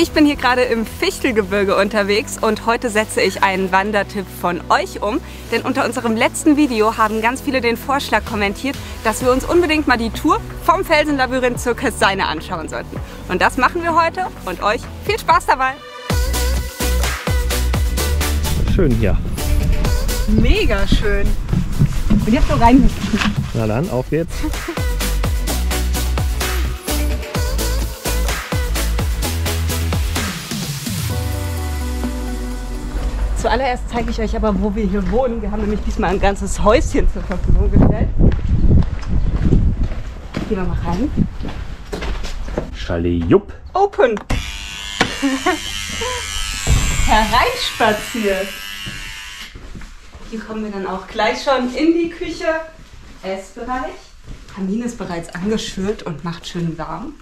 Ich bin hier gerade im Fichtelgebirge unterwegs und heute setze ich einen Wandertipp von euch um. Denn unter unserem letzten Video haben ganz viele den Vorschlag kommentiert, dass wir uns unbedingt mal die Tour vom Felsenlabyrinth zur Kösseine anschauen sollten. Und das machen wir heute und euch viel Spaß dabei! Schön hier. Mega schön! Und jetzt so rein. Na dann, auf geht's. Zuallererst zeige ich euch aber, wo wir hier wohnen. Wir haben nämlich diesmal ein ganzes Häuschen zur Verfügung gestellt. Gehen wir mal rein. Schalijupp. Open! Hereinspaziert! Hier kommen wir dann auch gleich schon in die Küche. Essbereich. Kamin ist bereits angeschürt und macht schön warm.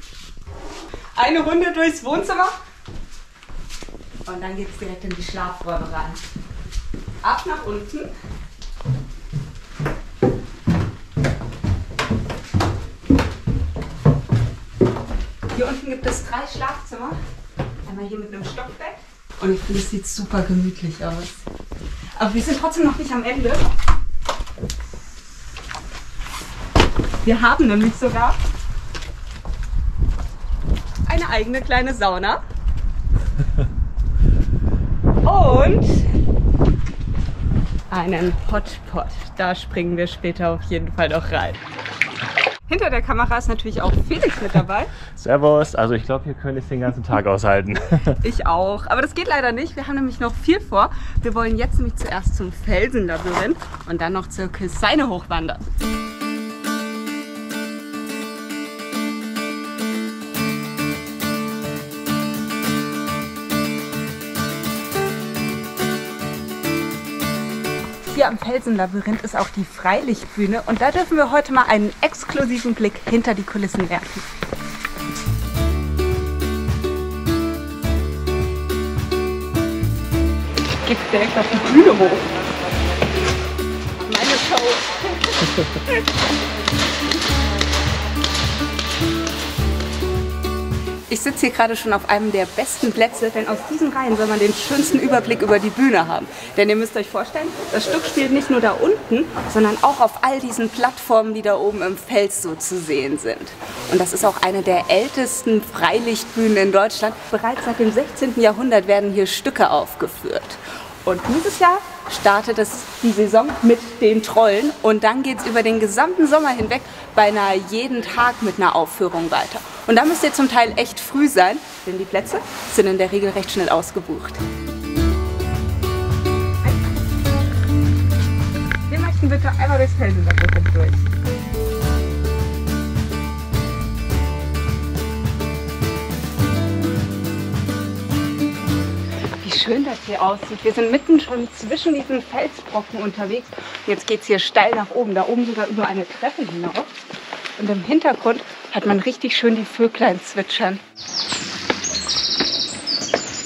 Eine Runde durchs Wohnzimmer. Und dann geht es direkt in die Schlafräume rein. Ab nach unten. Hier unten gibt es drei Schlafzimmer. Einmal hier mit einem Stockbett. Und ich finde, es sieht super gemütlich aus. Aber wir sind trotzdem noch nicht am Ende. Wir haben nämlich sogar eine eigene kleine Sauna. Und einen Hotpot. Da springen wir später auf jeden Fall noch rein. Hinter der Kamera ist natürlich auch Felix mit dabei. Servus. Also ich glaube, hier könnte ich den ganzen Tag aushalten. Ich auch. Aber das geht leider nicht. Wir haben nämlich noch viel vor. Wir wollen jetzt nämlich zuerst zum Felsenlabyrinth und dann noch zur Küsseine hochwandern. Hier am Felsenlabyrinth ist auch die Freilichtbühne und da dürfen wir heute mal einen exklusiven Blick hinter die Kulissen werfen. Geht's direkt auf die Bühne hoch. Meine Show. Ich sitze hier gerade schon auf einem der besten Plätze, denn aus diesen Reihen soll man den schönsten Überblick über die Bühne haben. Denn ihr müsst euch vorstellen, das Stück spielt nicht nur da unten, sondern auch auf all diesen Plattformen, die da oben im Fels so zu sehen sind. Und das ist auch eine der ältesten Freilichtbühnen in Deutschland. Bereits seit dem 16. Jahrhundert werden hier Stücke aufgeführt. Und dieses Jahr startet es die Saison mit den Trollen und dann geht es über den gesamten Sommer hinweg beinahe jeden Tag mit einer Aufführung weiter. Und da müsst ihr zum Teil echt früh sein, denn die Plätze sind in der Regel recht schnell ausgebucht. Wir möchten bitte einmal durchs Felsenlabyrinth durch. Schön das hier aussieht. Wir sind mitten schon zwischen diesen Felsbrocken unterwegs. Jetzt geht es hier steil nach oben, da oben sogar über eine Treppe hinauf. Und im Hintergrund hat man richtig schön die Vöglein zwitschern.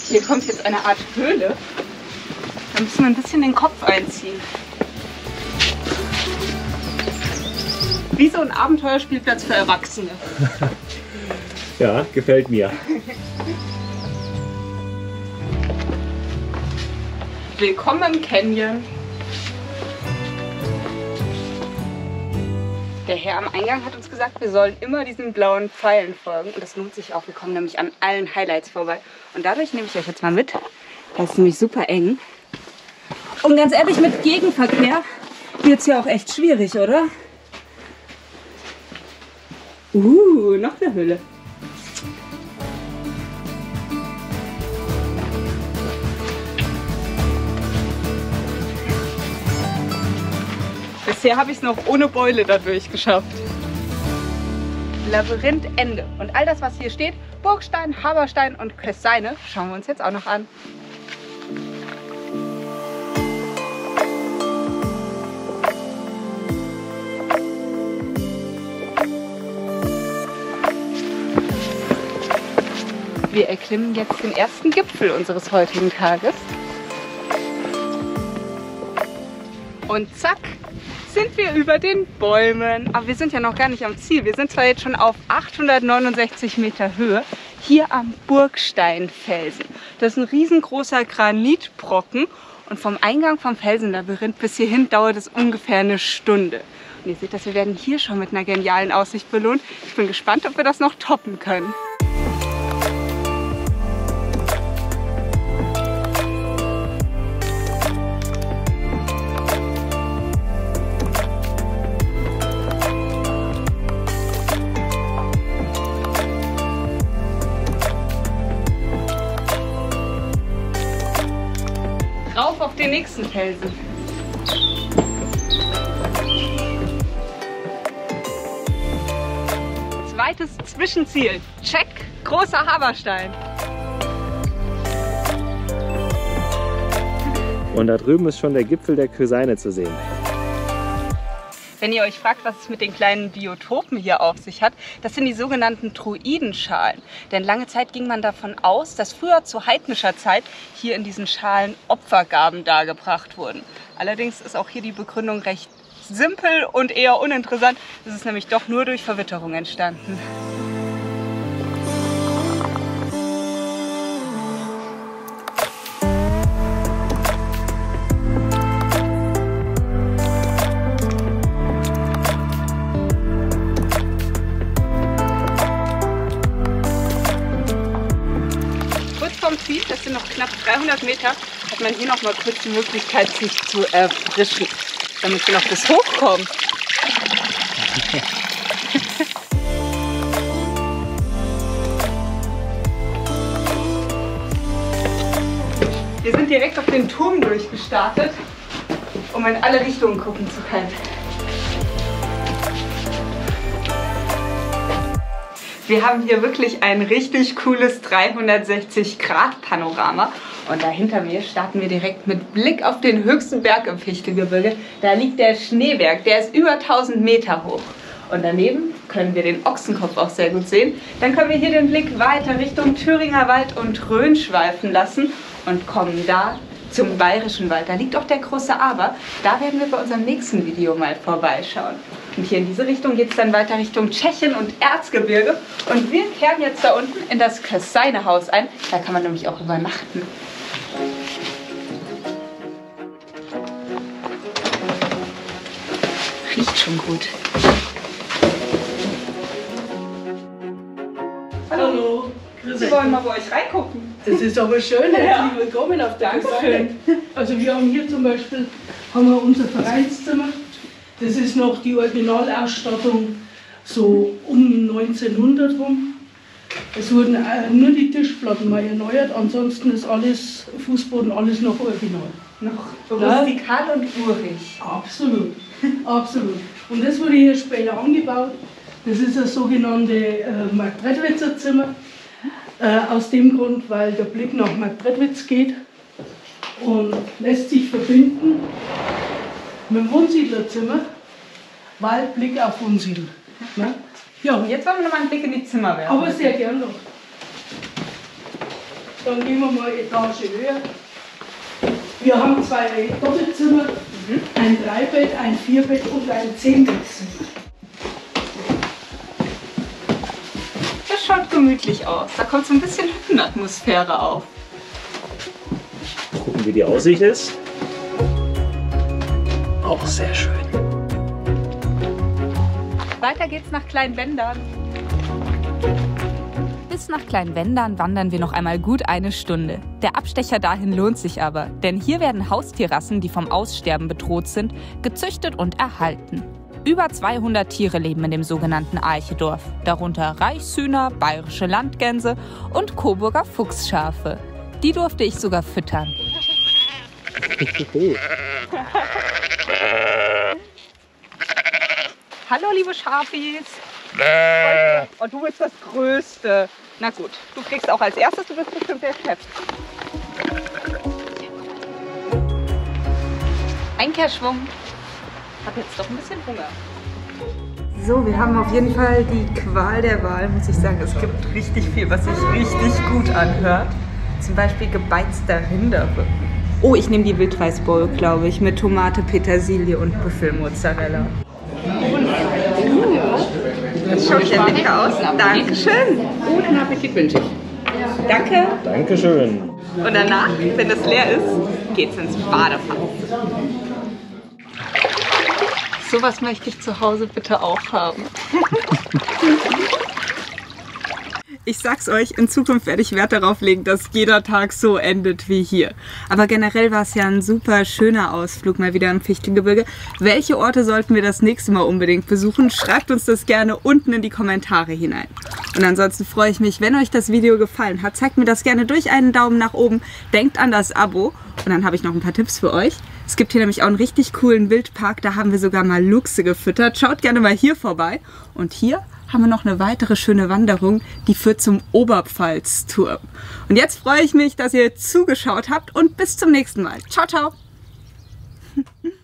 Hier kommt jetzt eine Art Höhle. Da müssen wir ein bisschen den Kopf einziehen. Wie so ein Abenteuerspielplatz für Erwachsene. Ja, gefällt mir. Willkommen im Canyon. Der Herr am Eingang hat uns gesagt, wir sollen immer diesen blauen Pfeilen folgen. Und das lohnt sich auch. Wir kommen nämlich an allen Highlights vorbei. Und dadurch nehme ich euch jetzt mal mit. Das ist nämlich super eng. Und ganz ehrlich, mit Gegenverkehr wird es ja auch echt schwierig, oder? Uh, noch eine Hülle. Bisher habe ich es noch ohne Beule dadurch geschafft. Labyrinthende. Und all das, was hier steht, Burgstein, Haberstein und Kösseine, schauen wir uns jetzt auch noch an. Wir erklimmen jetzt den ersten Gipfel unseres heutigen Tages. Und zack, sind wir über den Bäumen. Aber wir sind ja noch gar nicht am Ziel. Wir sind zwar jetzt schon auf 869 Meter Höhe. hier am Burgsteinfelsen. Das ist ein riesengroßer Granitbrocken und vom Eingang vom Felsenlabyrinth bis hierhin dauert es ungefähr eine Stunde. Und ihr seht, dass wir werden hier schon mit einer genialen Aussicht belohnt. Ich bin gespannt, ob wir das noch toppen können. Den nächsten Felsen. Zweites Zwischenziel. Check, großer Haberstein. Und da drüben ist schon der Gipfel der Köseine zu sehen. Wenn ihr euch fragt, was es mit den kleinen Biotopen hier auf sich hat, das sind die sogenannten Druidenschalen. Denn lange Zeit ging man davon aus, dass früher zu heidnischer Zeit hier in diesen Schalen Opfergaben dargebracht wurden. Allerdings ist auch hier die Begründung recht simpel und eher uninteressant. Es ist nämlich doch nur durch Verwitterung entstanden. Das sind noch knapp 300 Meter, hat man hier noch mal kurz die Möglichkeit, sich zu erfrischen, damit wir noch bis hoch kommen. Wir sind direkt auf den Turm durchgestartet, um in alle Richtungen gucken zu können. Wir haben hier wirklich ein richtig cooles 360-Grad-Panorama. Und da hinter mir starten wir direkt mit Blick auf den höchsten Berg im Fichtelgebirge. Da liegt der Schneeberg, der ist über 1000 Meter hoch. Und daneben können wir den Ochsenkopf auch sehr gut sehen. Dann können wir hier den Blick weiter Richtung Thüringer Wald und Rhön schweifen lassen und kommen da zum Bayerischen Wald. Da liegt auch der große Aber. Da werden wir bei unserem nächsten Video mal vorbeischauen. Und hier in diese Richtung geht es dann weiter Richtung Tschechien und Erzgebirge. Und wir kehren jetzt da unten in das Kösseine Haus ein. Da kann man nämlich auch übernachten. Riecht schon gut. Hallo. Sie euch. wollen mal bei euch reingucken. Das ist aber schön. Herzlich willkommen auf der Gemeinde. Also wir haben hier zum Beispiel haben wir unser Vereinszimmer. Das ist noch die Originalausstattung so um 1900 rum. Es wurden äh, nur die Tischplatten mal erneuert, ansonsten ist alles, Fußboden, alles noch original. Noch Ja. rustikal und urig. Absolut, absolut. Und das wurde hier später angebaut. Das ist das sogenannte äh, Marktredwitzer Zimmer. Äh, aus dem Grund, weil der Blick nach Marktredwitz geht und lässt sich verbinden mit dem Wohnsiedlerzimmer, weil Blick auf Wohnsiedel. Ne? Ja, Jetzt wollen wir noch mal einen Blick in die Zimmer werfen. aber sehr gern noch. Dann gehen wir mal Etage höher. Wir haben zwei Doppelzimmer, ein Dreibett, ein Vierbett und ein Zehnbettzimmer. Schaut gemütlich aus. Da kommt so ein bisschen Hüttenatmosphäre auf. Gucken, wie die Aussicht ist. Auch sehr schön. Weiter geht's nach Kleinwendern. Bis nach Kleinwendern wandern wir noch einmal gut eine Stunde. Der Abstecher dahin lohnt sich aber, denn hier werden Haustierrassen, die vom Aussterben bedroht sind, gezüchtet und erhalten. Über 200 Tiere leben in dem sogenannten Archedorf, darunter Reichshühner, bayerische Landgänse und Coburger Fuchsschafe. Die durfte ich sogar füttern. Hallo, liebe Schafis. Oh, du bist das Größte. Na gut, du kriegst auch als erstes, du bist bestimmt der Chef. Einkehrschwung. Hab jetzt doch ein bisschen Hunger. So, wir haben auf jeden Fall die Qual der Wahl, muss ich sagen. Es gibt richtig viel, was sich richtig gut anhört. Zum Beispiel gebeizter Rinderrücken. Oh, ich nehme die Wildreisbowl, glaube ich, mit Tomate, Petersilie und Büffelmozzarella. schaut ja lecker aus. Dankeschön. Guten Appetit wünsche ich. Danke. Dankeschön. Und danach, wenn das leer ist, geht's ins Badefass. Sowas möchte ich zu Hause bitte auch haben. Ich sag's euch, in Zukunft werde ich Wert darauf legen, dass jeder Tag so endet wie hier. Aber generell war es ja ein super schöner Ausflug mal wieder im Fichtelgebirge. Welche Orte sollten wir das nächste Mal unbedingt besuchen? Schreibt uns das gerne unten in die Kommentare hinein. Und ansonsten freue ich mich, wenn euch das Video gefallen hat, zeigt mir das gerne durch einen Daumen nach oben. Denkt an das Abo. Und dann habe ich noch ein paar Tipps für euch. Es gibt hier nämlich auch einen richtig coolen Wildpark. Da haben wir sogar mal Luchse gefüttert. Schaut gerne mal hier vorbei. Und hier haben wir noch eine weitere schöne Wanderung, die führt zum Oberpfalzturm. Und jetzt freue ich mich, dass ihr zugeschaut habt und bis zum nächsten Mal. Ciao, ciao!